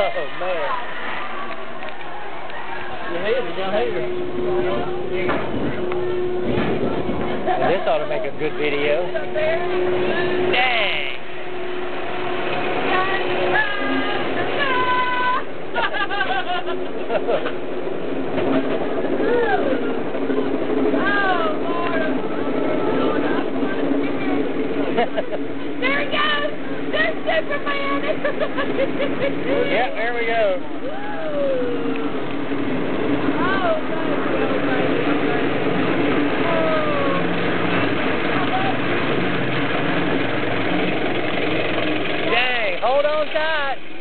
Oh, man. Your head down here. Now, this ought to make a good video. Dang! Oh, there he goes! There's Superman! yeah, there we go. Oh, oh, oh. Dang, hold on tight.